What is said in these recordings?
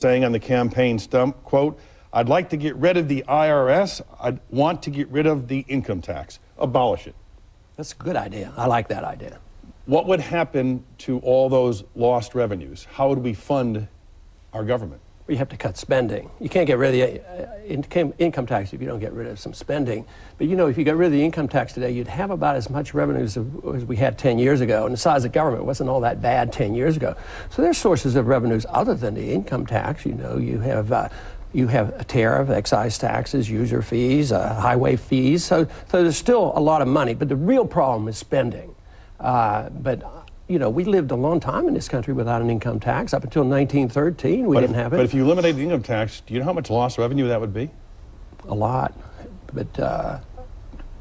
saying on the campaign stump, quote, I'd like to get rid of the IRS. I'd want to get rid of the income tax. Abolish it. That's a good idea. I like that idea. What would happen to all those lost revenues? How would we fund our government? You have to cut spending. You can't get rid of the uh, income, tax if you don't get rid of some spending. But you know, if you got rid of the income tax today, you'd have about as much revenues as we had 10 years ago. And the size of government wasn't all that bad 10 years ago. So there's sources of revenues other than the income tax. You know, you have. Uh, you have a tariff, excise taxes, user fees, uh, highway fees. So, so there's still a lot of money, but the real problem is spending. Uh, but you know, we lived a long time in this country without an income tax. Up until 1913, we but didn't if, have it. But if you eliminate the income tax, do you know how much lost revenue that would be? A lot. But uh,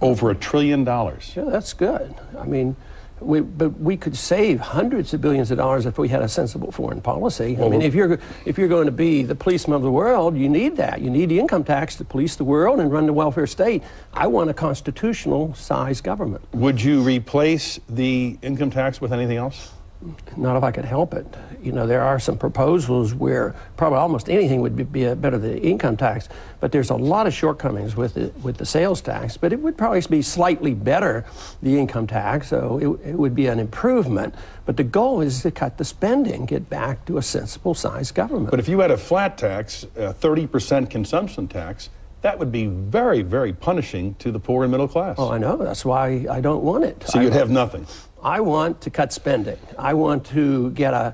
over a trillion dollars. Yeah, that's good. I mean, we, but we could save hundreds of billions of dollars if we had a sensible foreign policy. Well, I mean, if you're if you're going to be the policeman of the world, you need that. You need the income tax to police the world and run the welfare state. I want a constitutional size government. Would you replace the income tax with anything else? Not if I could help it. You know, there are some proposals where probably almost anything would be, be better than the income tax, but there's a lot of shortcomings with the, with the sales tax. But it would probably be slightly better, the income tax, so it, it would be an improvement. But the goal is to cut the spending, get back to a sensible size government. But if you had a flat tax, a 30% consumption tax, that would be very, very punishing to the poor and middle class. Oh, I know. That's why I don't want it. So you'd have nothing. I want to cut spending. I want to get a